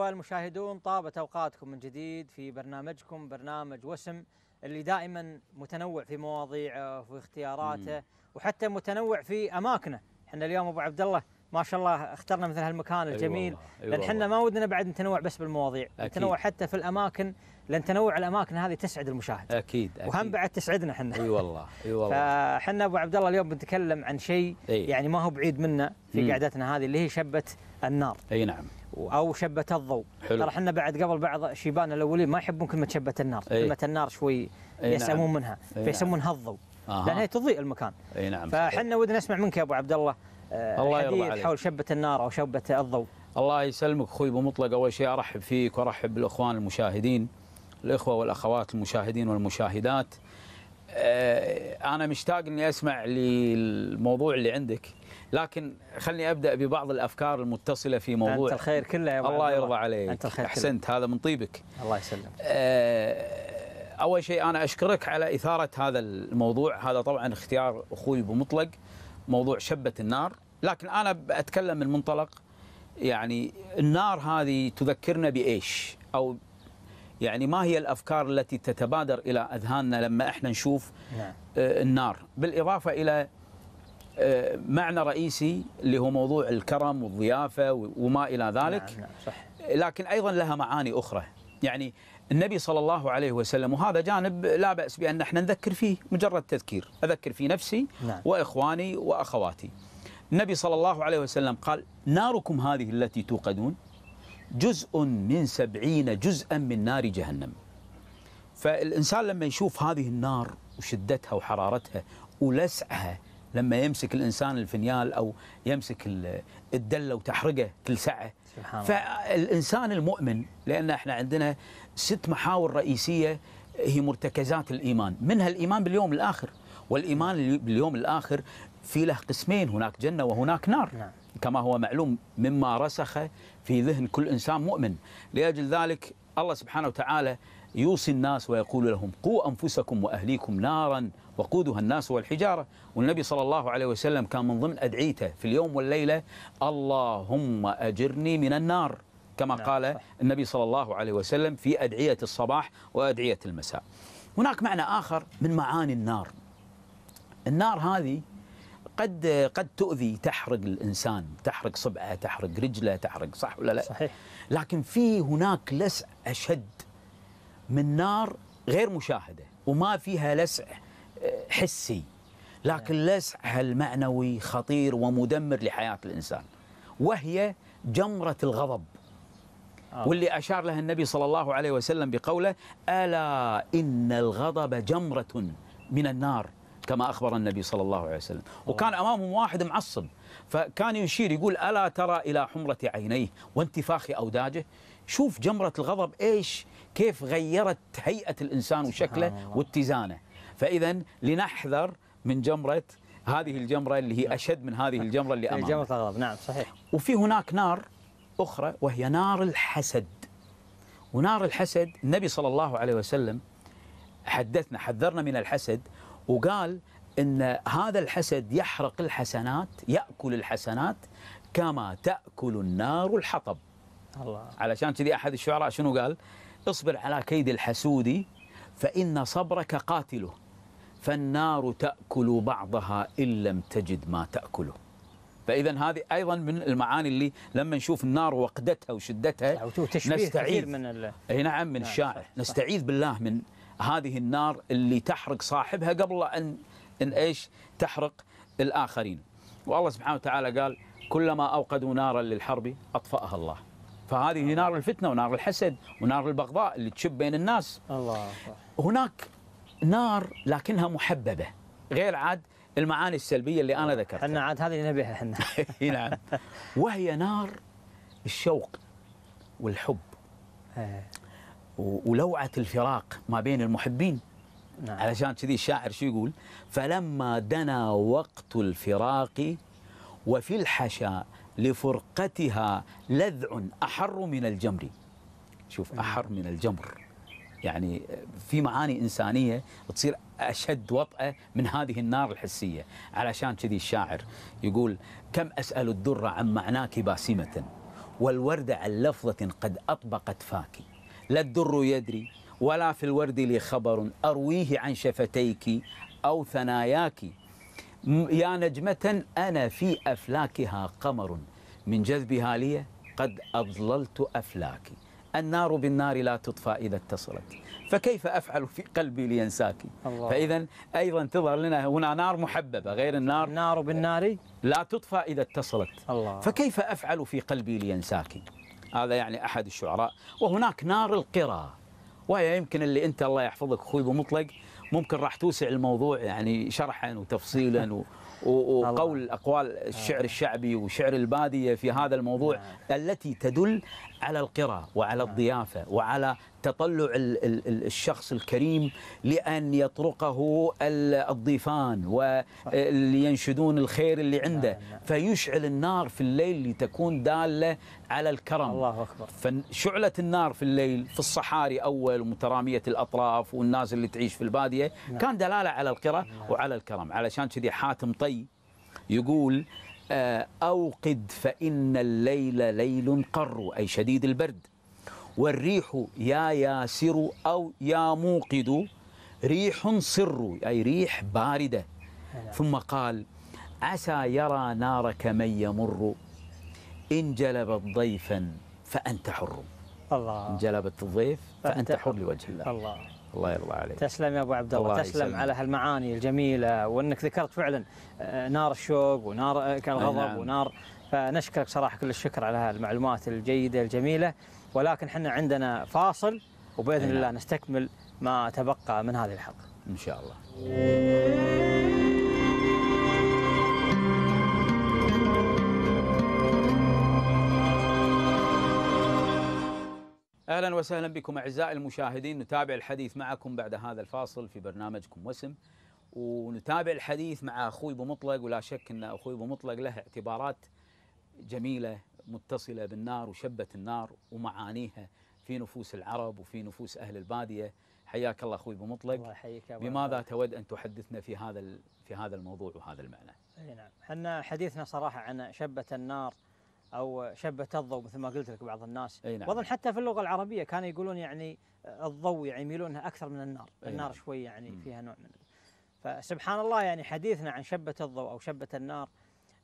الأخوة المشاهدون طابت أوقاتكم من جديد في برنامجكم برنامج وسم اللي دائما متنوع في مواضيعه وفي اختياراته وحتى متنوع في أماكنه. إحنا اليوم أبو عبد الله ما شاء الله اخترنا مثل هالمكان الجميل. أي لأن إحنا ما ودنا بعد نتنوع بس بالمواضيع أكيد. نتنوع حتى في الأماكن لأن تنوع الأماكن هذه تسعد المشاهد. أكيد أكيد. وهم بعد تسعدنا إحنا. أي والله أي والله. فإحنا أبو عبد الله اليوم بنتكلم عن شيء. يعني ما هو بعيد منا في. قعدتنا هذه اللي هي شبه النار. أي نعم. أو شبه الضوء. حلو. ترى إحنا بعد قبل بعض شيبان الأولين ما يحبون كلمة شبه النار. إي. كلمة النار شوي إي يسأمون نعم. منها. فيسمونها الضوء. أها. لأن هي تضيء المكان. أي نعم فإحنا ودنا نسمع منك يا أبو عبد الله آه، الله يرضى حديث عليك. حول شبة النار أو شبة الضوء. الله يسلمك أخوي أبو مطلق. أول شيء أرحب فيك وأرحب بالإخوان المشاهدين الإخوة والأخوات المشاهدين والمشاهدات. آه، أنا مشتاق إني أسمع للموضوع اللي عندك لكن خلني أبدأ ببعض الأفكار المتصلة في موضوع. انت الخير كله يا أبو الله يرضى عليك. أنت الخير كله. أحسنت هذا من طيبك. الله يسلمك. آه، أول شيء أنا أشكرك على إثارة هذا الموضوع. هذا طبعا اختيار أخوي أبو مطلق. موضوع شبة النار لكن أنا بتكلم من منطلق يعني النار هذه تذكرنا بإيش؟ أو يعني ما هي الأفكار التي تتبادر إلى أذهاننا لما إحنا نشوف نعم. آه، النار؟ بالإضافة إلى آه، معنى رئيسي اللي هو موضوع الكرم والضيافة و- وما إلى ذلك. نعم نعم صح. لكن أيضا لها معاني أخرى. يعني النبي صلى الله عليه وسلم وهذا جانب لا بأس بأن إحنا نذكر فيه مجرد تذكير. أذكر في نفسي نعم. وإخواني وأخواتي. النبي صلى الله عليه وسلم قال ناركم هذه التي توقدون جزء من سبعين جزءا من نار جهنم. فالإنسان لما يشوف هذه النار وشدتها وحرارتها ولسعها لما يمسك الإنسان الفنيال أو يمسك ال- الدلة وتحرقه تلسعه سبحان الله. فالإنسان المؤمن لأن إحنا عندنا ست محاور رئيسية هي مرتكزات الإيمان. منها الإيمان باليوم الآخر. والإيمان باليوم الآخر في له قسمين هناك جنة وهناك نار. نعم. كما هو معلوم مما رسخ في ذهن كل إنسان مؤمن، لأجل ذلك الله سبحانه وتعالى يوصي الناس ويقول لهم قوا أنفسكم وأهليكم نارا وقودها الناس والحجارة، والنبي صلى الله عليه وسلم كان من ضمن أدعيته في اليوم والليلة اللهم أجرني من النار كما نعم، قال. النبي صلى الله عليه وسلم في أدعية الصباح وأدعية المساء. هناك معنى آخر من معاني النار. النار هذه قد قد تؤذي تحرق الإنسان، تحرق صبعه، تحرق رجله، تحرق صح ولا لا؟ صحيح. لكن في هناك لسع أشد من نار غير مشاهدة وما فيها لسع آه، حسي. لكن لسعها المعنوي خطير ومدمر لحياة الإنسان وهي جمرة الغضب. آه. واللي أشار لها النبي صلى الله عليه وسلم بقوله ألا إن الغضب جمرة من النار؟ كما أخبر النبي صلى الله عليه وسلم. وكان أمامهم واحد معصب فكان يشير يقول ألا ترى إلى حمرة عينيه وانتفاخ أوداجه؟ شوف جمرة الغضب إيش؟ كيف غيرت هيئة الإنسان وشكله. واتزانه. فاذا لنحذر من جمرة هذه الجمرة اللي هي أشد من هذه الجمرة اللي في امامنا جمرة الغضب. نعم صحيح. وفي هناك نار أخرى وهي نار الحسد. ونار الحسد النبي صلى الله عليه وسلم حدثنا حذرنا من الحسد وقال إن هذا الحسد يحرق الحسنات يأكل الحسنات كما تأكل النار الحطب. الله. علشان كذي أحد الشعراء شنو قال؟ اصبر على كيد الحسود فإن صبرك قاتله فالنار تأكل بعضها إن لم تجد ما تأكله. فاذا هذه أيضا من المعاني اللي لما نشوف النار وقدتها وشدتها نستعيذ. من ال... إي نعم من نعم، الشاعر صح. نستعيذ بالله من هذه النار اللي تحرق صاحبها قبل أن إن إيش؟ تحرق الآخرين. والله سبحانه وتعالى قال كلما أوقدوا نارا للحرب أطفأها الله. فهذه نار الفتنة ونار الحسد ونار البغضاء اللي تشب بين الناس. الله. هناك نار لكنها محببة غير عاد المعاني السلبية اللي أنا ذكرتها. إحنا عاد هذه اللي نبيها إحنا. نعم. وهي نار الشوق والحب. و- ولوعة الفراق ما بين المحبين. نعم. علشان كذي الشاعر شو يقول؟ فلما دنا وقت الفراق وفي الحشا لفرقتها لذع أحر من الجمر. شوف أحر من الجمر. يعني في معاني إنسانية تصير أشد وطأة من هذه النار الحسية. علشان كذي الشاعر يقول كم أسأل الدر عن معناك باسمة والورد عن لفظة قد أطبقت فاك لا الدر يدري ولا في الورد لي خبر أرويه عن شفتيك أو ثناياك. يا نجمة أنا في أفلاكها قمر. من جذبها لي قد أضللت أفلاكي النار بالنار لا تطفى إذا اتصلت. فكيف أفعل في قلبي لينساك؟ الله. فإذا أيضا تظهر لنا هنا نار محببة غير النار. النار بالنار. لا تطفى إذا اتصلت. الله. فكيف أفعل في قلبي لينساك؟ هذا يعني أحد الشعراء. وهناك نار القراء وهي يمكن اللي أنت الله يحفظك أخوي بمطلق ممكن راح توسع الموضوع يعني شرحا وتفصيلا و وقول أقوال الشعر الشعبي وشعر البادية في هذا الموضوع التي تدل على القراء وعلى الضيافة وعلى تطلع ال- ال- ال- الشخص الكريم لأن يطرقه ال- الضيفان ولينشدون الخير اللي عنده. نعم، نعم. فيشعل النار في الليل لتكون دالة على الكرم. الله أكبر. فشعلة النار في الليل في الصحاري أول ومترامية الأطراف والناس اللي تعيش في البادية كان دلالة على القرى وعلى الكرم. علشان كذي حاتم طي يقول آه، أوقد فإن الليل ليل قر أي شديد البرد. والريح يا ياسر أو يا موقد. ريح صر أي ريح باردة ثم قال عسى يرى نارك من يمر. إن جلبت ضيفا فأنت حر. إن الله جلبت الضيف فأنت حر لوجه الله. الله. الله يرضى عليك. تسلم يا أبو عبد الله. الله تسلم. على هالمعاني الجميلة وأنك ذكرت فعلا آه، نار الشوق ونار آه، الغضب نعم. ونار. فنشكرك صراحة كل الشكر على هالمعلومات الجيدة الجميلة. ولكن إحنا عندنا فاصل وبإذن نعم. الله نستكمل ما تبقى من هذه الحلقة. إن شاء الله. أهلا وسهلا بكم أعزائي المشاهدين. نتابع الحديث معكم بعد هذا الفاصل في برنامجكم وسم. ونتابع الحديث مع أخوي بمطلق ولا شك أن أخوي بمطلق له اعتبارات جميلة متصلة بالنار وشبه النار ومعانيها في نفوس العرب وفي نفوس أهل البادية. حياك الله أخوي بمطلق. الله يحييك بماذا تود أن تحدثنا في هذا في هذا الموضوع وهذا المعنى؟ أي نعم. إحنا حديثنا صراحة عن شبه النار أو شبه الضوء مثل ما قلت لك بعض الناس. أي نعم. وأظن حتى في اللغة العربية كانوا يقولون يعني الضوء يعني يميلونها أكثر من النار، أي النار نعم. شوي يعني مم. فيها نوع من فسبحان الله يعني حديثنا عن شبه الضوء أو شبه النار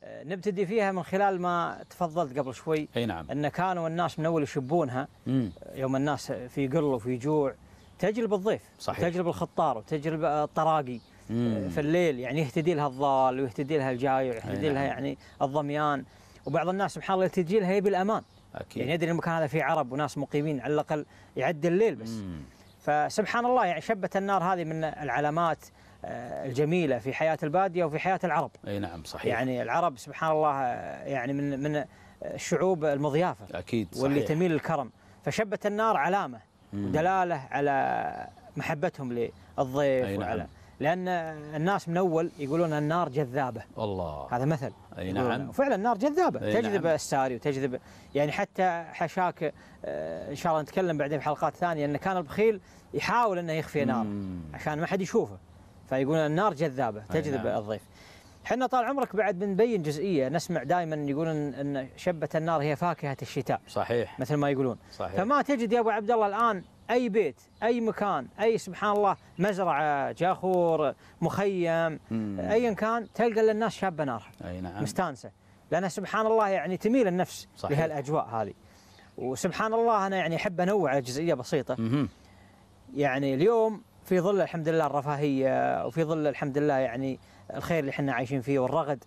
نبتدي فيها من خلال ما تفضلت قبل شوي أي نعم أن كانوا الناس من أول يشبونها مم. يوم الناس في قل وفي جوع تجلب الضيف صحيح. تجلب الخطار وتجلب الطراقي مم. في الليل يعني يهتدي لها الضال ويهتدي لها الجايع ويهتدي لها نعم. يعني الضميان وبعض الناس سبحان الله تجي لها يبي الأمان أكيد يعني يدري المكان هذا فيه عرب وناس مقيمين على الأقل يعد الليل بس مم. فسبحان الله يعني شبة النار هذه من العلامات آه، الجميلة في حياة البادية وفي حياة العرب أي نعم صحيح يعني العرب سبحان الله آه، يعني من من الشعوب المضيافة أكيد صحيح واللي تميل للكرم فشبة النار علامة مم. ودلالة على محبتهم للضيف أي نعم. وعلى لأن الناس من أول يقولون النار جذابة الله هذا مثل أي. نعم وفعلا النار جذابة تجذب نعم. الساري وتجذب يعني حتى حشاك آه، إن شاء الله نتكلم بعدين في حلقات ثانية إن كان البخيل يحاول أنه يخفي نار. عشان ما حد يشوفه فيقولون النار جذابة تجذب نعم. الضيف. إحنا طال عمرك بعد بنبين جزئية نسمع دائما يقولون ان شبة النار هي فاكهة الشتاء. صحيح. مثل ما يقولون. صحيح. فما تجد يا أبو عبد الله الآن أي بيت أي مكان أي سبحان الله مزرعة جاخور مخيم مم. ايا كان تلقى إلا الناس شابة نارها. أي نعم. مستانسة. لانها سبحان الله يعني تميل النفس صحيح. لهالأجواء هذه. وسبحان الله أنا يعني أحب أنوع على جزئية بسيطة. مهم. يعني اليوم في ظل الحمد لله الرفاهية وفي ظل الحمد لله يعني الخير اللي إحنا عايشين فيه والرغد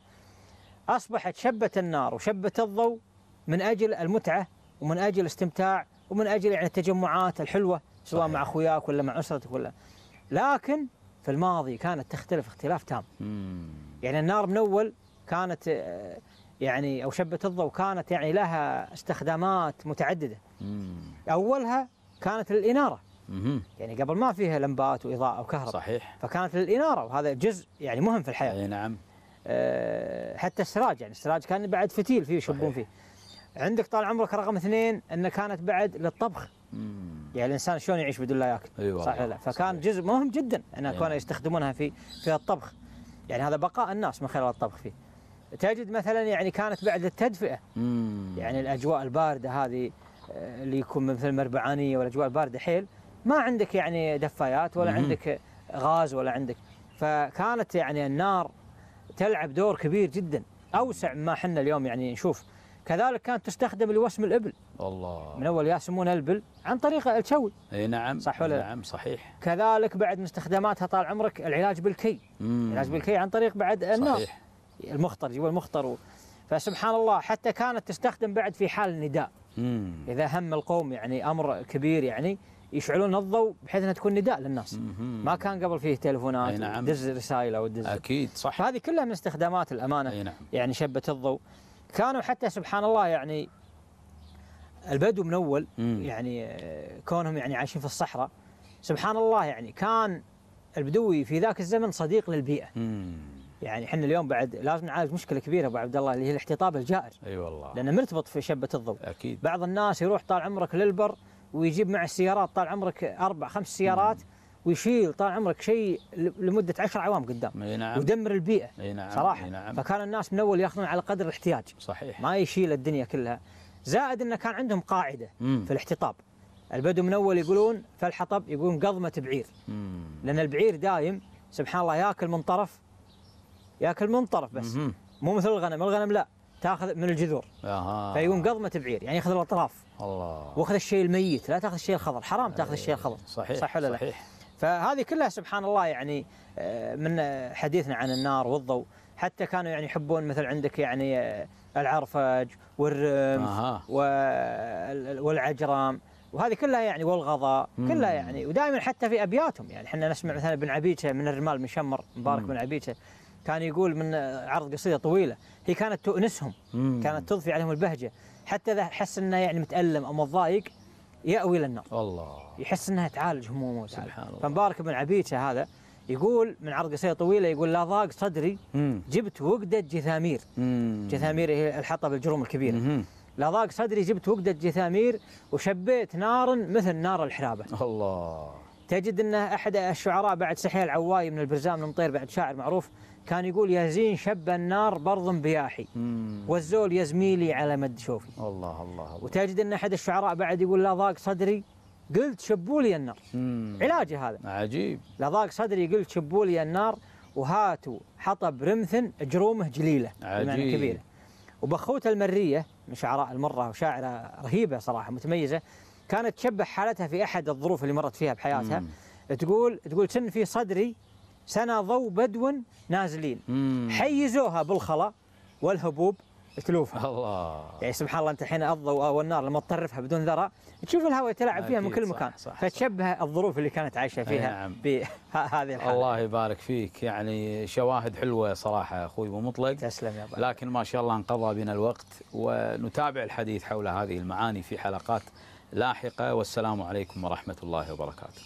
أصبحت شبة النار وشبة الضوء من أجل المتعة ومن أجل الاستمتاع ومن أجل يعني التجمعات الحلوة سواء صحيح. مع أخوياك ولا مع أسرتك ولا لكن في الماضي كانت تختلف اختلاف تام مم. يعني النار من أول كانت يعني أو شبة الضوء كانت يعني لها استخدامات متعددة مم. أولها كانت للإنارة. يعني قبل ما فيها لمبات وإضاءة وكهرباء. صحيح. فكانت للاناره وهذا جزء يعني مهم في الحياة. أي نعم. آه، حتى السراج يعني السراج كان بعد فتيل فيه يشبون. فيه. عندك طال عمرك رقم اثنين إنه كانت بعد للطبخ. مم. يعني الإنسان شلون يعيش بدون لا يأكل؟ والله. صح لا؟ فكان صحيح. جزء مهم جدا إن أي كانوا نعم. يستخدمونها في في الطبخ. يعني هذا بقاء الناس من خلال الطبخ فيه. تجد مثلا يعني كانت بعد التدفئة. مم. يعني الأجواء الباردة هذه آه، اللي يكون مثل المربعانيه والأجواء الباردة حيل ما عندك يعني دفايات ولا. عندك غاز ولا عندك. فكانت يعني النار تلعب دور كبير جدا. أوسع مما إحنا اليوم يعني نشوف. كذلك كانت تستخدم لوسم الإبل. الله. من أول يوسمون الابل عن طريق الشوي. إي نعم. صح ولا لا؟ نعم صحيح. كذلك بعد من استخداماتها طال عمرك العلاج بالكي. مم. العلاج بالكي عن طريق بعد النار. صحيح. المخطر جوا المخطر و... فسبحان الله حتى كانت تستخدم بعد في حال النداء. مم. إذا هم القوم يعني أمر كبير يعني يشعلون الضوء بحيث إنها تكون نداء للناس. ما كان قبل فيه تليفونات أي نعم. دز رسائل أو دز أكيد صح. فهذه كلها من استخدامات الأمانة. أي نعم. يعني شبة الضوء. كانوا حتى سبحان الله يعني البدو من أول مم. يعني كونهم يعني عايشين في الصحراء. سبحان الله يعني كان البدوي في ذاك الزمن صديق للبيئة. مم. يعني إحنا اليوم بعد لازم نعالج مشكلة كبيرة أبو عبد الله اللي هي الاحتطاب الجائر. أي والله. لأنه مرتبط في شبة الضوء. أكيد. بعض الناس يروح طال عمرك للبر ويجيب مع السيارات طال عمرك أربع خمس سيارات ويشيل طال عمرك شيء لمدة عشر اعوام قدام. إي نعم. ويدمر البيئة إي نعم صراحة. إي نعم. فكان الناس من أول ياخذون على قدر الاحتياج. صحيح. ما يشيل الدنيا كلها. زائد انه كان عندهم قاعدة مم. في الاحتطاب. البدو من أول يقولون في الحطب يقولون قضمة بعير. مم. لأن البعير دايم سبحان الله ياكل من طرف ياكل من طرف بس. مهم. مو مثل الغنم. الغنم لا. تاخذ من الجذور. أها. فيقوم قضمة بعير يعني ياخذ الأطراف. الله. واخذ الشيء الميت لا تاخذ الشيء الخضر حرام تاخذ الشيء الخضر. صحيح صح ولا لا؟ صحيح. فهذه كلها سبحان الله يعني آه، من آه، حديثنا عن النار والضوء. حتى كانوا يعني يحبون مثل عندك يعني آه، العرفج والرمح أها. وال- والعجرام. وهذه كلها يعني والغضاء. كلها يعني. ودائما حتى في أبياتهم يعني. إحنا نسمع مثلا ابن عبيشه من الرمال مشمر مبارك مم. بن عبيشه كان يقول من عرض قصيدة طويلة هي كانت تؤنسهم مم. كانت تضفي عليهم البهجة حتى إذا حس إنه يعني متألم أو متضايق يأوي إلى النار الله يحس إنها تعالج همومه. سبحان الله. فمبارك بن عبيشه هذا يقول من عرض قصيدة طويلة يقول لا ضاق صدري مم. جبت وقدة جثامير مم. جثامير هي الحطب الجروم الكبيرة مهم. لا ضاق صدري جبت وقدة جثامير وشبيت نارا مثل نار الحرابة الله تجد إن أحد الشعراء بعد سحيا العواي من البرزام المطير بعد شاعر معروف كان يقول يا زين شب النار برض بياحي. والزول يا زميلي على مد شوفي. الله الله الله. وتجد إن أحد الشعراء بعد يقول لا ضاق صدري قلت شبوا لي النار. علاجه هذا. عجيب. لا ضاق صدري قلت شبوا لي النار وهاتوا حطب رمث جرومه جليلة بمعنى عجيب. كبيرة. وبخوت المرية من شعراء المرة وشاعرة رهيبة صراحة متميزة كانت تشبه حالتها في أحد الظروف اللي مرت فيها بحياتها. مم. تقول تقول كن في صدري؟ سنة ضوء بدو نازلين. مم. حيزوها بالخلا والهبوب تلوفها. الله. يعني سبحان الله انت الحين الضوء والنار لما تطرفها بدون ذرة تشوف الهواء يتلاعب فيها من كل صح، مكان. صح، فتشبه الظروف اللي كانت عايشة فيها نعم. بهذه الحالة. الله يبارك فيك. يعني شواهد حلوة صراحة أخوي أبو مطلق. تسلم يا أبو. لكن ما شاء الله انقضى بنا الوقت ونتابع الحديث حول هذه المعاني في حلقات لاحقة. والسلام عليكم ورحمة الله وبركاته.